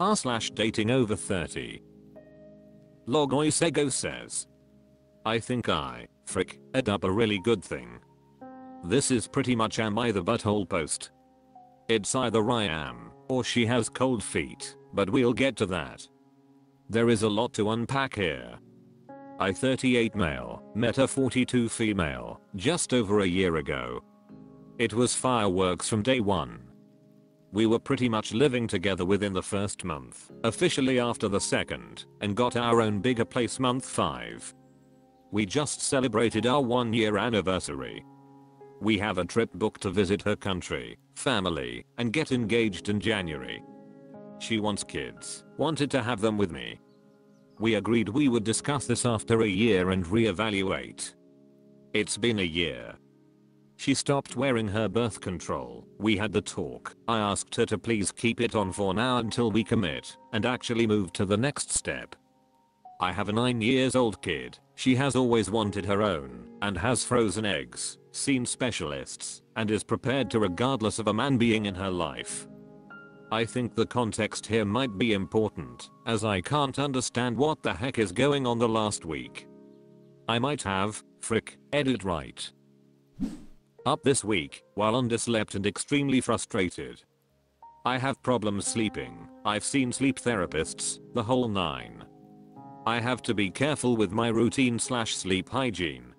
r slash dating over 30. Logoisego says. I think I, frick, ed up a really good thing. This is pretty much am I the butthole post. It's either I am, or she has cold feet, but we'll get to that. There is a lot to unpack here. I 38 male, met a 42 female, just over a year ago. It was fireworks from day one. We were pretty much living together within the first month, officially after the second, and got our own bigger place month 5. We just celebrated our one year anniversary. We have a trip booked to visit her country, family, and get engaged in January. She wants kids, wanted to have them with me. We agreed we would discuss this after a year and reevaluate. It's been a year, she stopped wearing her birth control. We had the talk. I asked her to please keep it on for now until we commit and actually move to the next step. I have a 9 years old kid. She has always wanted her own and has frozen eggs, seen specialists, and is prepared to regardless of a man being in her life. I think the context here might be important, as I can't understand what the heck is going on the last week. I might have, frick, edit right. Up this week, while underslept and extremely frustrated. I have problems sleeping, I've seen sleep therapists, the whole nine. I have to be careful with my routine slash sleep hygiene.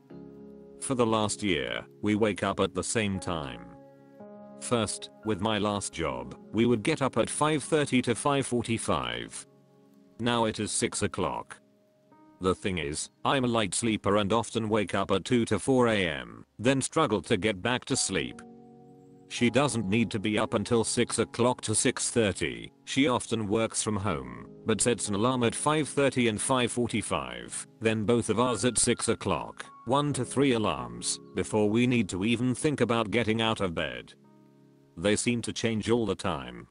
For the last year, we wake up at the same time. First, with my last job, we would get up at 5.30 to 5.45. Now it is 6 o'clock. The thing is, I'm a light sleeper and often wake up at 2 to 4 am, then struggle to get back to sleep. She doesn't need to be up until 6 o'clock to 6.30, she often works from home, but sets an alarm at 5.30 and 5.45, then both of us at 6 o'clock, 1 to 3 alarms, before we need to even think about getting out of bed. They seem to change all the time,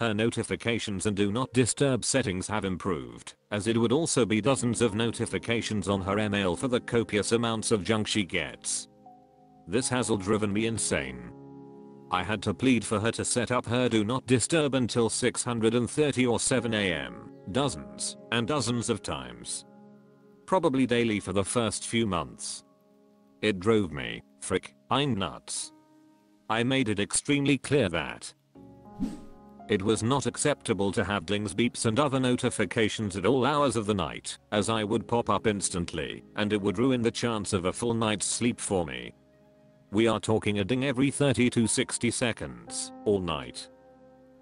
her notifications and do not disturb settings have improved, as it would also be dozens of notifications on her email for the copious amounts of junk she gets. This has all driven me insane. I had to plead for her to set up her do not disturb until 630 or 7 am, dozens and dozens of times. Probably daily for the first few months. It drove me, frick, I'm nuts. I made it extremely clear that it was not acceptable to have dings beeps and other notifications at all hours of the night, as I would pop up instantly, and it would ruin the chance of a full night's sleep for me. We are talking a ding every 30 to 60 seconds, all night.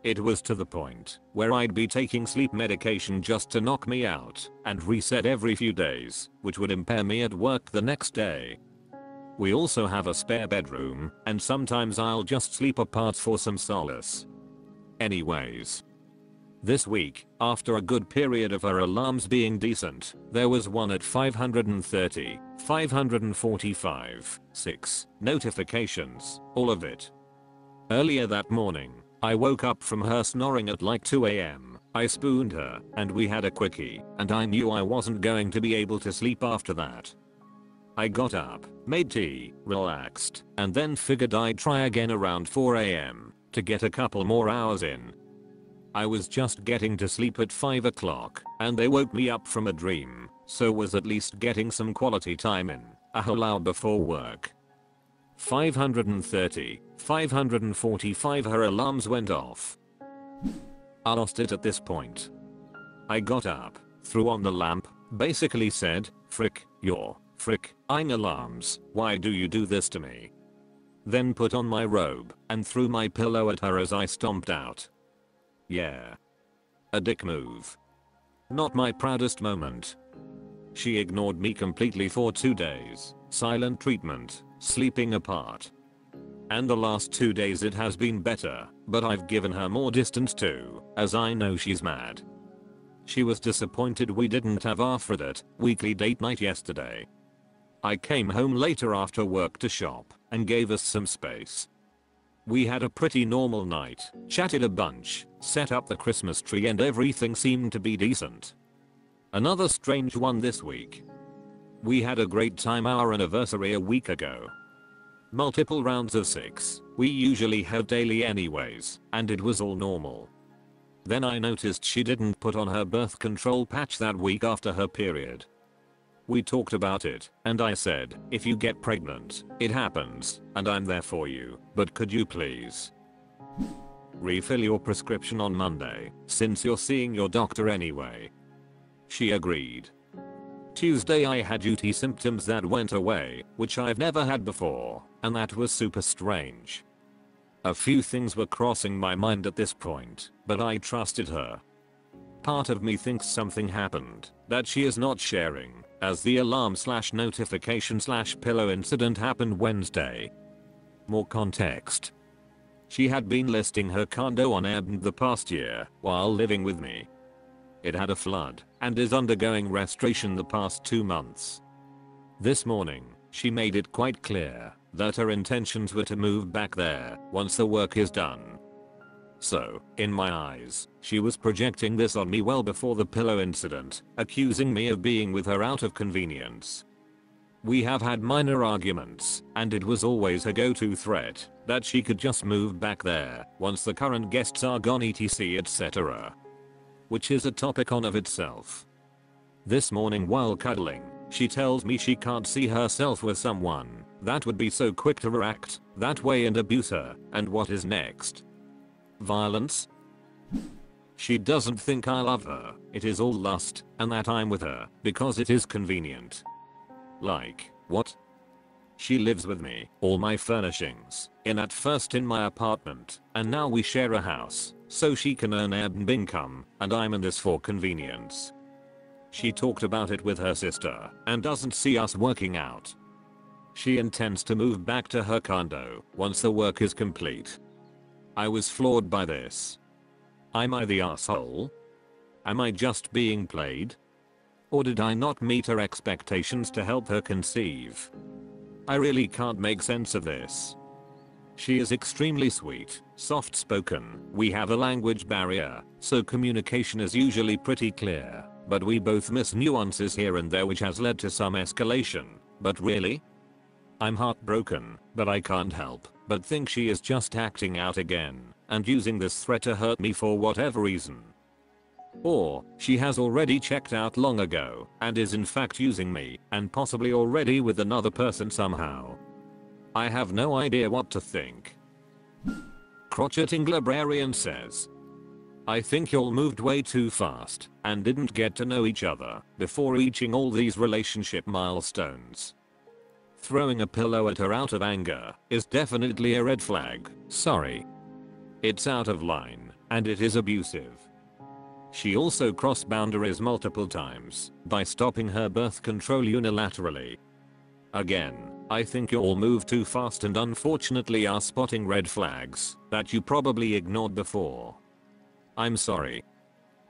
It was to the point where I'd be taking sleep medication just to knock me out and reset every few days, which would impair me at work the next day. We also have a spare bedroom, and sometimes I'll just sleep apart for some solace. Anyways. This week, after a good period of her alarms being decent, there was one at 530, 545, 6 notifications, all of it. Earlier that morning, I woke up from her snoring at like 2am, I spooned her, and we had a quickie, and I knew I wasn't going to be able to sleep after that. I got up, made tea, relaxed, and then figured I'd try again around 4am, to get a couple more hours in. I was just getting to sleep at 5 o'clock and they woke me up from a dream, so was at least getting some quality time in, a whole hour before work. 530, 545 her alarms went off. I lost it at this point. I got up, threw on the lamp, basically said, frick, your, frick, ing alarms, why do you do this to me? Then put on my robe and threw my pillow at her as I stomped out. Yeah. A dick move. Not my proudest moment. She ignored me completely for two days, silent treatment, sleeping apart. And the last two days it has been better, but I've given her more distance too, as I know she's mad. She was disappointed we didn't have our Fredit weekly date night yesterday. I came home later after work to shop and gave us some space. We had a pretty normal night, chatted a bunch, set up the Christmas tree and everything seemed to be decent. Another strange one this week. We had a great time our anniversary a week ago. Multiple rounds of 6, we usually have daily anyways, and it was all normal. Then I noticed she didn't put on her birth control patch that week after her period. We talked about it, and I said, if you get pregnant, it happens, and I'm there for you, but could you please refill your prescription on Monday, since you're seeing your doctor anyway. She agreed. Tuesday I had UTI symptoms that went away, which I've never had before, and that was super strange. A few things were crossing my mind at this point, but I trusted her. Part of me thinks something happened that she is not sharing, as the alarm slash notification slash pillow incident happened Wednesday. More context. She had been listing her condo on Airbnb the past year while living with me. It had a flood and is undergoing restoration the past two months. This morning, she made it quite clear that her intentions were to move back there once the work is done. So, in my eyes, she was projecting this on me well before the pillow incident, accusing me of being with her out of convenience. We have had minor arguments, and it was always her go-to threat that she could just move back there once the current guests are gone etc etc. Which is a topic on of itself. This morning while cuddling, she tells me she can't see herself with someone that would be so quick to react that way and abuse her, and what is next? Violence? She doesn't think I love her, it is all lust, and that I'm with her because it is convenient. Like, what? She lives with me, all my furnishings, in at first in my apartment, and now we share a house, so she can earn Airbnb income, and I'm in this for convenience. She talked about it with her sister, and doesn't see us working out. She intends to move back to her condo once the work is complete. I was floored by this. Am I the asshole? Am I just being played? Or did I not meet her expectations to help her conceive? I really can't make sense of this. She is extremely sweet, soft spoken, we have a language barrier, so communication is usually pretty clear, but we both miss nuances here and there which has led to some escalation, but really? I'm heartbroken, but I can't help but think she is just acting out again and using this threat to hurt me for whatever reason. Or, she has already checked out long ago and is in fact using me and possibly already with another person somehow. I have no idea what to think. Crotcheting Librarian says, I think y'all moved way too fast and didn't get to know each other before reaching all these relationship milestones. Throwing a pillow at her out of anger is definitely a red flag, sorry. It's out of line, and it is abusive. She also crossed boundaries multiple times by stopping her birth control unilaterally. Again, I think you all move too fast and unfortunately are spotting red flags that you probably ignored before. I'm sorry.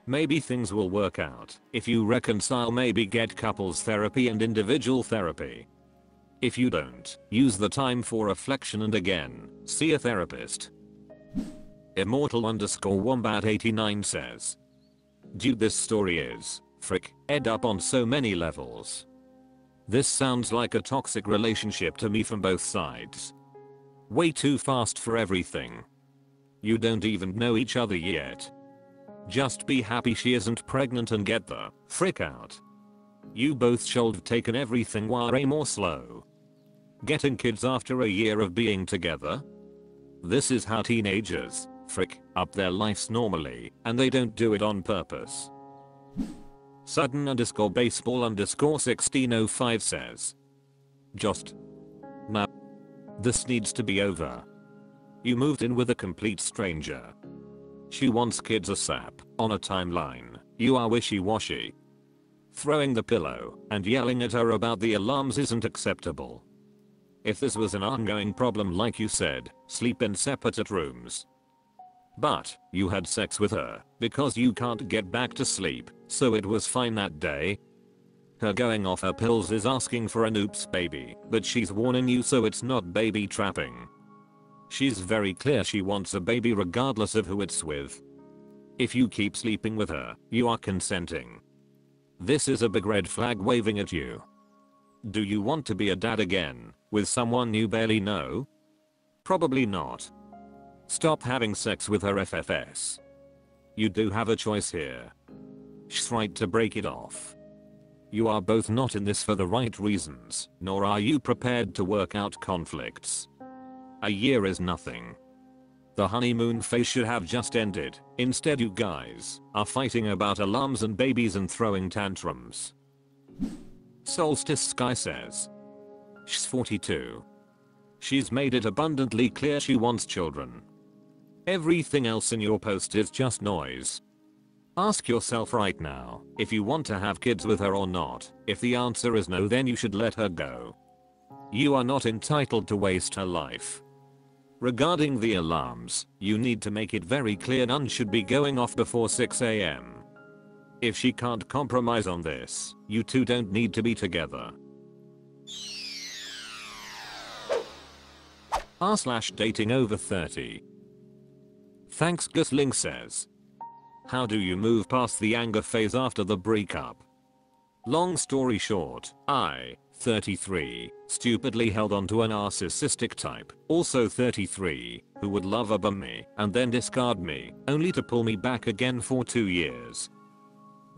Maybe things will work out if you reconcile maybe get couples therapy and individual therapy. If you don't, use the time for reflection and again, see a therapist. Immortal underscore wombat 89 says. Dude this story is, frick, ed up on so many levels. This sounds like a toxic relationship to me from both sides. Way too fast for everything. You don't even know each other yet. Just be happy she isn't pregnant and get the frick out. You both should have taken everything way more slow. Getting kids after a year of being together? This is how teenagers, frick, up their lives normally, and they don't do it on purpose. Sudden underscore baseball underscore 1605 says. Just. Now. This needs to be over. You moved in with a complete stranger. She wants kids ASAP, on a timeline, you are wishy-washy. Throwing the pillow and yelling at her about the alarms isn't acceptable. If this was an ongoing problem like you said, sleep in separate rooms. But, you had sex with her, because you can't get back to sleep, so it was fine that day. Her going off her pills is asking for an oops baby, but she's warning you so it's not baby trapping. She's very clear she wants a baby regardless of who it's with. If you keep sleeping with her, you are consenting. This is a big red flag waving at you. Do you want to be a dad again, with someone you barely know? Probably not. Stop having sex with her FFS. You do have a choice here. She's right to break it off. You are both not in this for the right reasons, nor are you prepared to work out conflicts. A year is nothing. The honeymoon phase should have just ended. Instead you guys are fighting about alarms and babies and throwing tantrums. Solstice Sky says. She's 42. She's made it abundantly clear she wants children. Everything else in your post is just noise. Ask yourself right now if you want to have kids with her or not. If the answer is no then you should let her go. You are not entitled to waste her life. Regarding the alarms, you need to make it very clear none should be going off before 6am. If she can't compromise on this, you two don't need to be together. R slash dating over 30. Thanks Gusling says. How do you move past the anger phase after the breakup? Long story short, I, 33, stupidly held onto a narcissistic type, also 33, who would love above me and then discard me, only to pull me back again for 2 years.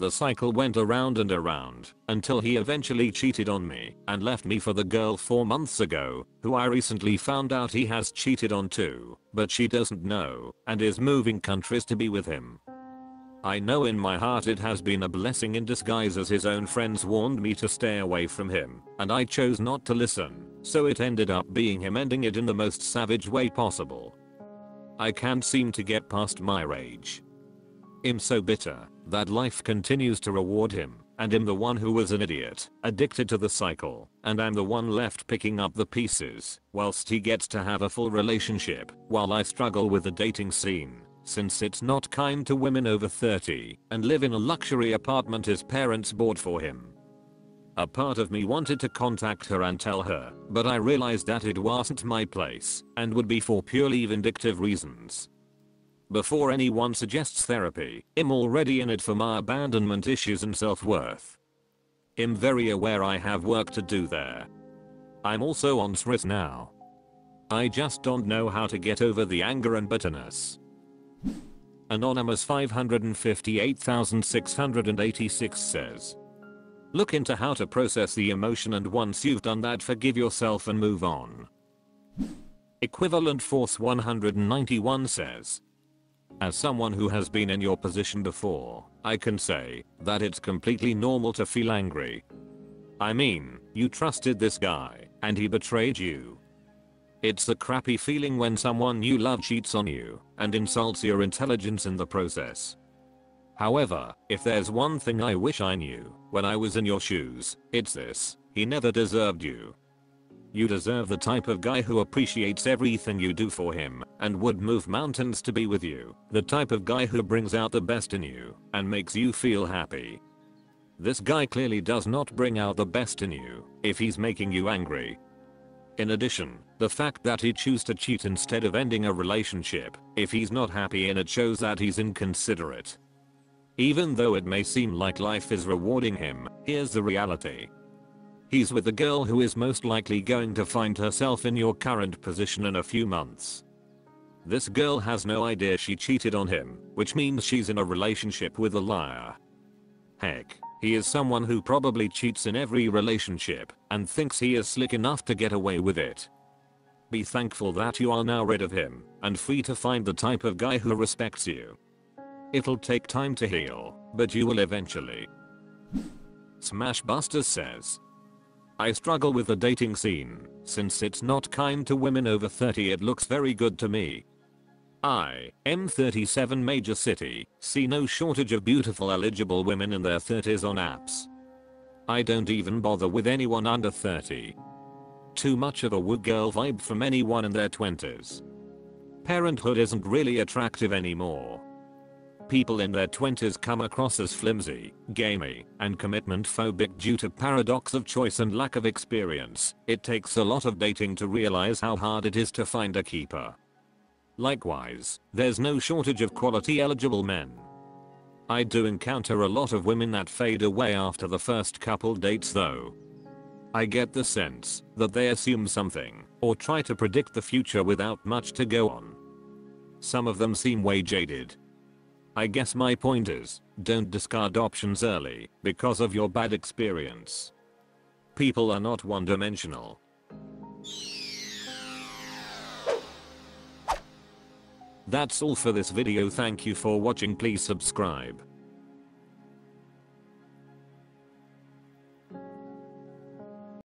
The cycle went around and around until he eventually cheated on me and left me for the girl 4 months ago who I recently found out he has cheated on too, but she doesn't know and is moving countries to be with him. I know in my heart it has been a blessing in disguise as his own friends warned me to stay away from him and I chose not to listen, so it ended up being him ending it in the most savage way possible. I can't seem to get past my rage. I'm so bitter that life continues to reward him and I'm the one who was an idiot, addicted to the cycle, and I'm the one left picking up the pieces, whilst he gets to have a full relationship, while I struggle with the dating scene since it's not kind to women over 30 and live in a luxury apartment his parents bought for him. A part of me wanted to contact her and tell her, but I realized that it wasn't my place and would be for purely vindictive reasons. Before anyone suggests therapy, I'm already in it for my abandonment issues and self-worth. I'm very aware I have work to do there. I'm also on stress now. I just don't know how to get over the anger and bitterness. Anonymous 558686 says. Look into how to process the emotion and once you've done that forgive yourself and move on. Equivalent Force 191 says. As someone who has been in your position before, I can say that it's completely normal to feel angry. I mean, you trusted this guy, and he betrayed you. It's the crappy feeling when someone you love cheats on you and insults your intelligence in the process. However, if there's one thing I wish I knew when I was in your shoes, it's this. He never deserved you. You deserve the type of guy who appreciates everything you do for him and would move mountains to be with you. The type of guy who brings out the best in you and makes you feel happy. This guy clearly does not bring out the best in you if he's making you angry in addition, the fact that he chose to cheat instead of ending a relationship, if he's not happy in it shows that he's inconsiderate. Even though it may seem like life is rewarding him, here's the reality. He's with the girl who is most likely going to find herself in your current position in a few months. This girl has no idea she cheated on him, which means she's in a relationship with a liar. Heck, he is someone who probably cheats in every relationship and thinks he is slick enough to get away with it. Be thankful that you are now rid of him and free to find the type of guy who respects you. It'll take time to heal, but you will eventually. Smashbuster says. I struggle with the dating scene, since it's not kind to women over 30 it looks very good to me, I, M37 major city, see no shortage of beautiful eligible women in their 30s on apps. I don't even bother with anyone under 30. Too much of a wood girl vibe from anyone in their 20s. Parenthood isn't really attractive anymore. People in their 20s come across as flimsy, gamey, and commitment phobic due to paradox of choice and lack of experience. It takes a lot of dating to realize how hard it is to find a keeper. Likewise, there's no shortage of quality eligible men. I do encounter a lot of women that fade away after the first couple dates though. I get the sense that they assume something or try to predict the future without much to go on. Some of them seem way jaded. I guess my point is, don't discard options early because of your bad experience. People are not one-dimensional. That's all for this video thank you for watching please subscribe.